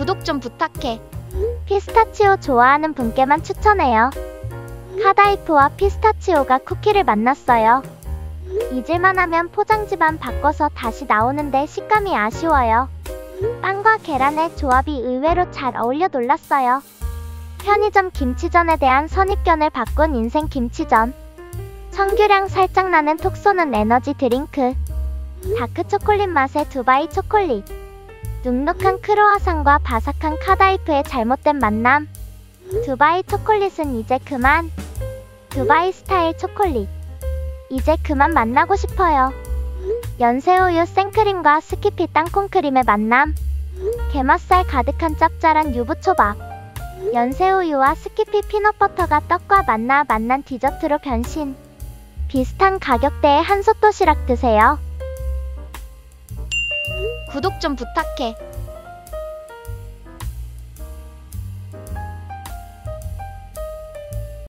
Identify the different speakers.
Speaker 1: 구독 좀 부탁해.
Speaker 2: 피스타치오 좋아하는 분께만 추천해요. 카다이프와 피스타치오가 쿠키를 만났어요. 잊을만 하면 포장지만 바꿔서 다시 나오는데 식감이 아쉬워요. 빵과 계란의 조합이 의외로 잘 어울려 놀랐어요. 편의점 김치전에 대한 선입견을 바꾼 인생 김치전. 청귤향 살짝 나는 톡 쏘는 에너지 드링크. 다크 초콜릿 맛의 두바이 초콜릿. 눅눅한 크로아상과 바삭한 카다이프의 잘못된 만남. 두바이 초콜릿은 이제 그만. 두바이 스타일 초콜릿. 이제 그만 만나고 싶어요. 연새우유 생크림과 스키피 땅콩크림의 만남. 게맛살 가득한 짭짤한 유부초밥. 연새우유와 스키피 피넛버터가 떡과 만나 맛난 디저트로 변신. 비슷한 가격대의 한솥 도시락 드세요.
Speaker 1: 구독 좀 부탁해.